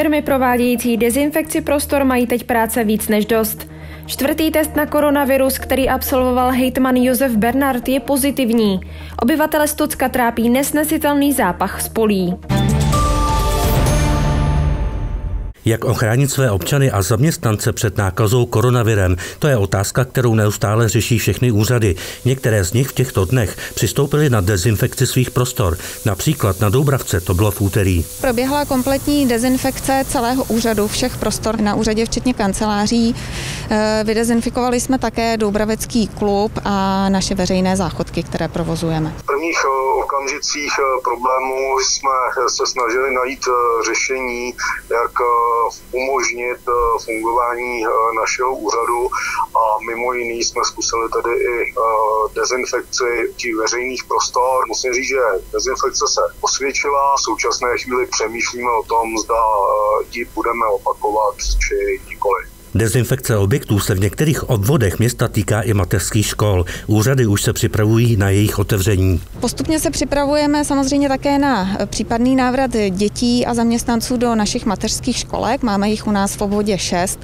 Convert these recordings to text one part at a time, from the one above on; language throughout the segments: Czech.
Firmy provádějící dezinfekci prostor mají teď práce víc než dost. Čtvrtý test na koronavirus, který absolvoval hejtman Josef Bernard, je pozitivní. Obyvatele Stocka trápí nesnesitelný zápach z polí. Jak ochránit své občany a zaměstnance před nákazou koronavirem? To je otázka, kterou neustále řeší všechny úřady. Některé z nich v těchto dnech přistoupily na dezinfekci svých prostor. Například na Doubravce to bylo v úterý. Proběhla kompletní dezinfekce celého úřadu, všech prostor na úřadě, včetně kanceláří. Eh, vydezinfikovali jsme také Doubravecký klub a naše veřejné záchodky, které provozujeme. Prvních eh, okamžicích eh, problémů jsme se snažili najít řešení, jak umožnit eh, fungování eh, našeho úřadu a mimo jiný jsme zkusili tedy i eh, dezinfekci těch veřejných prostor. Musím říct, že dezinfekce se osvědčila, v současné chvíli přemýšlíme o tom, zda ji budeme opakovat či nikoli. Dezinfekce objektů se v některých obvodech města týká i mateřských škol. Úřady už se připravují na jejich otevření. Postupně se připravujeme samozřejmě také na případný návrat dětí a zaměstnanců do našich mateřských školek. Máme jich u nás v obvodě šest.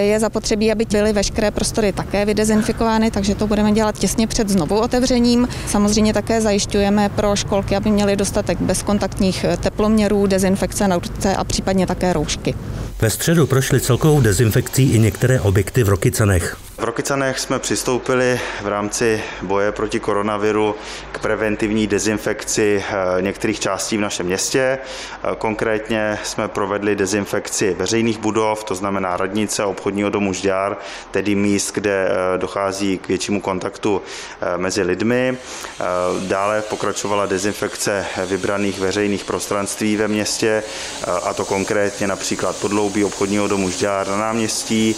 Je zapotřebí, aby byly veškeré prostory také vydezinfikovány, takže to budeme dělat těsně před znovu otevřením. Samozřejmě také zajišťujeme pro školky, aby měly dostatek bezkontaktních teploměrů, dezinfekce na ruce a případně také roušky. Ve středu prošly celkovou dezinfekcí i některé objekty v Rokycanech. V Rokycanech jsme přistoupili v rámci boje proti koronaviru k preventivní dezinfekci eh, některých částí v našem městě. Eh, konkrétně jsme provedli dezinfekci veřejných budov, to znamená radnice obchodního domu Žďár, tedy míst, kde eh, dochází k většímu kontaktu mezi lidmi. Dále pokračovala dezinfekce vybraných veřejných prostranství ve městě, a to konkrétně například podloubí obchodního domu Žďár na náměstí,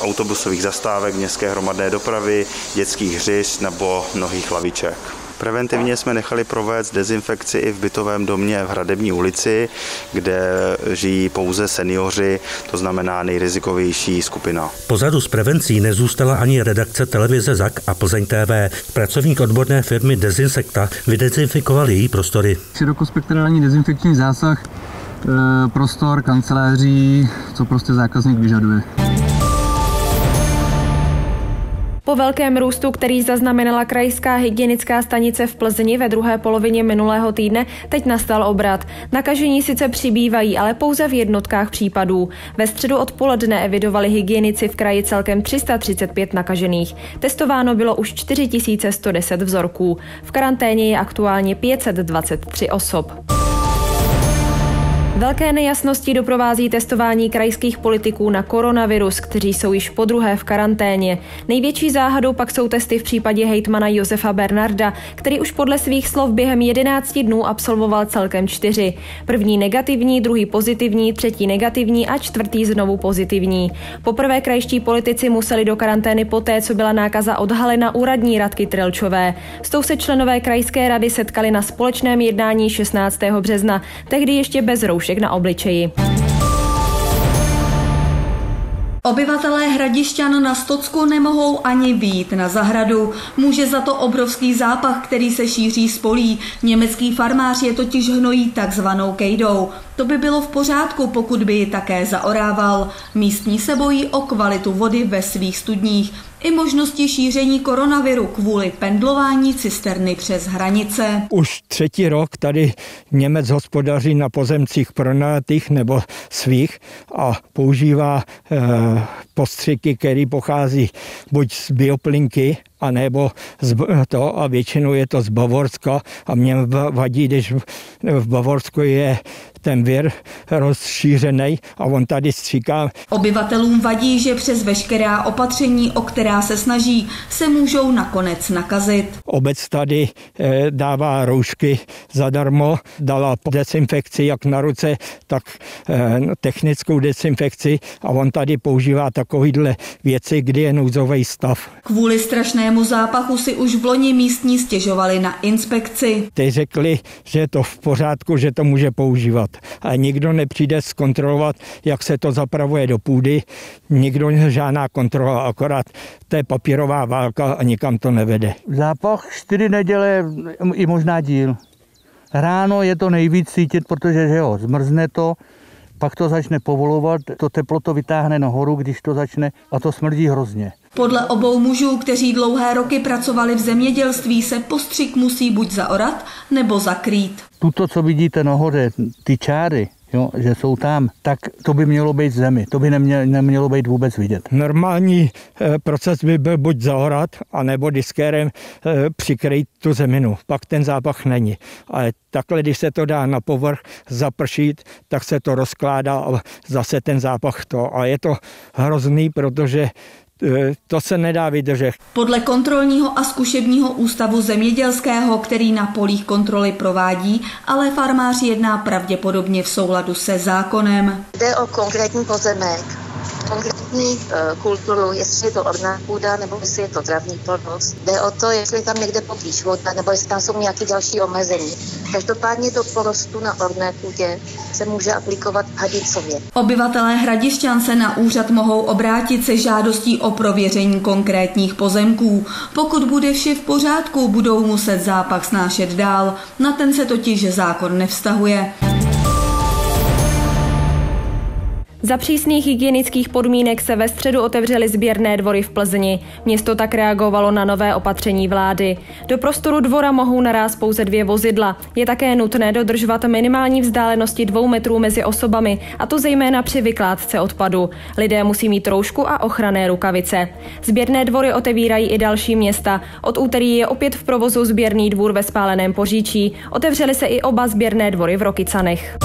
autobusových zastávek, zastávek městské hromadné dopravy, dětských hřišť nebo mnohých laviček. Preventivně jsme nechali provést dezinfekci i v bytovém domě v Hradební ulici, kde žijí pouze seniori, to znamená nejrizikovější skupina. Pozadu s prevencí nezůstala ani redakce televize ZAK a Plzeň TV. Pracovník odborné firmy Dezinsekta vydezinfikoval její prostory. Širokospektrální dezinfekční zásah eh, prostor kanceláří, co prostě zákazník vyžaduje. Po velkém růstu, který zaznamenala krajská hygienická stanice v Plzni ve druhé polovině minulého týdne, teď nastal obrat. Nakažení sice přibývají, ale pouze v jednotkách případů. Ve středu odpoledne evidovali hygienici v kraji celkem 335 nakažených. Testováno bylo už 4110 vzorků. V karanténě je aktuálně 523 osob. Velké nejasnosti doprovází testování krajských politiků na koronavirus, kteří jsou již po druhé v karanténě. Největší záhadou pak jsou testy v případě hejtmana Josefa Bernarda, který už podle svých slov během 11 dnů absolvoval celkem čtyři. První negativní, druhý pozitivní, třetí negativní a čtvrtý znovu pozitivní. Poprvé krajští politici museli do karantény poté, co byla nákaza odhalena u radní Radky Trilčové. S tou se členové krajské rady setkali na společném jednání 16. března, tehdy ještě bez roušek roušek na obličeji. Obyvatelé Hradišťan na Stocku nemohou ani výjít na zahradu. Může za to obrovský zápach, který se šíří z polí. Německý farmář je totiž hnojí takzvanou kejdou. To by bylo v pořádku, pokud by ji také zaorával. Místní se bojí o kvalitu vody ve svých studních i možnosti šíření koronaviru kvůli pendlování cisterny přes hranice. Už třetí rok tady Němec hospodaří na pozemcích pronajatých nebo svých a používá e, postřiky, které pochází buď z bioplinky, anebo z to a většinou je to z Bavorska a mě vadí, když v Bavorsku je ten vir rozšířený a on tady stříká. Obyvatelům vadí, že přes veškerá opatření, o která se snaží, se můžou nakonec nakazit. Obec tady eh, dává roušky zadarmo, dala dezinfekci jak na ruce, tak eh, technickou dezinfekci a on tady používá takovýhle věci, kdy je nouzový stav. Kvůli strašnému zápachu si už v loni místní stěžovali na inspekci. Ty řekli, že je to v pořádku, že to může používat a nikdo nepřijde zkontrolovat, jak se to zapravuje do půdy. Nikdo žádná kontrola, akorát to je papírová válka a nikam to nevede. Zápach čtyři neděle i možná díl. Ráno je to nejvíc cítit, protože že jo, zmrzne to, pak to začne povolovat, to teplo to vytáhne nahoru, když to začne a to smrdí hrozně. Podle obou mužů, kteří dlouhé roky pracovali v zemědělství, se postřik musí buď zaorat nebo zakrýt. Tuto, co vidíte nahoře, ty čáry, jo, že jsou tam, tak to by mělo být v zemi, to by nemělo, nemělo být vůbec vidět. Normální eh, proces by byl buď zahorat, anebo diskérem eh, přikryt tu zeminu, pak ten zápach není. Ale takhle, když se to dá na povrch zapršít, tak se to rozkládá a zase ten zápach to. A je to hrozný, protože to se nedá vydržet. Podle kontrolního a zkušebního ústavu zemědělského, který na polích kontroly provádí, ale farmář jedná pravděpodobně v souladu se zákonem. Jde o konkrétní pozemek, konkrétní uh, kulturu, jestli je to orná půda nebo jestli je to travní porost. Jde o to, jestli je tam někde poblíž voda nebo jestli tam jsou nějaké další omezení. Každopádně do porostu na orné půdě se může aplikovat hadicově. Obyvatelé Hradišťan se na úřad mohou obrátit se žádostí o prověření konkrétních pozemků. Pokud bude vše v pořádku, budou muset zápach snášet dál. Na ten se totiž zákon nevztahuje. Za přísných hygienických podmínek se ve středu otevřely sběrné dvory v Plzni. Město tak reagovalo na nové opatření vlády. Do prostoru dvora mohou naráz pouze dvě vozidla. Je také nutné dodržovat minimální vzdálenosti dvou metrů mezi osobami, a to zejména při vykládce odpadu. Lidé musí mít roušku a ochranné rukavice. Sběrné dvory otevírají i další města. Od úterý je opět v provozu sběrný dvůr ve spáleném Poříčí. Otevřely se i oba sběrné dvory v Rokycanech.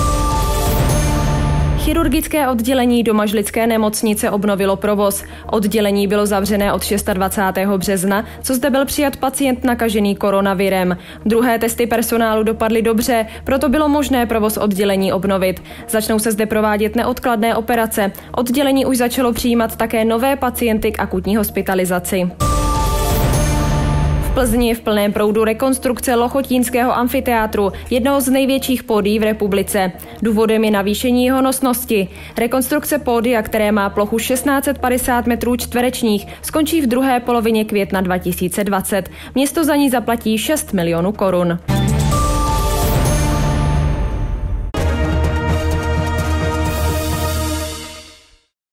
Chirurgické oddělení domažlické nemocnice obnovilo provoz. Oddělení bylo zavřené od 26. března, co zde byl přijat pacient nakažený koronavirem. Druhé testy personálu dopadly dobře, proto bylo možné provoz oddělení obnovit. Začnou se zde provádět neodkladné operace. Oddělení už začalo přijímat také nové pacienty k akutní hospitalizaci. Plzni v plném proudu rekonstrukce Lochotínského amfiteátru, jednoho z největších pódií v republice. Důvodem je navýšení jeho nosnosti. Rekonstrukce pódia, které má plochu 1650 metrů čtverečních, skončí v druhé polovině května 2020. Město za ní zaplatí 6 milionů korun.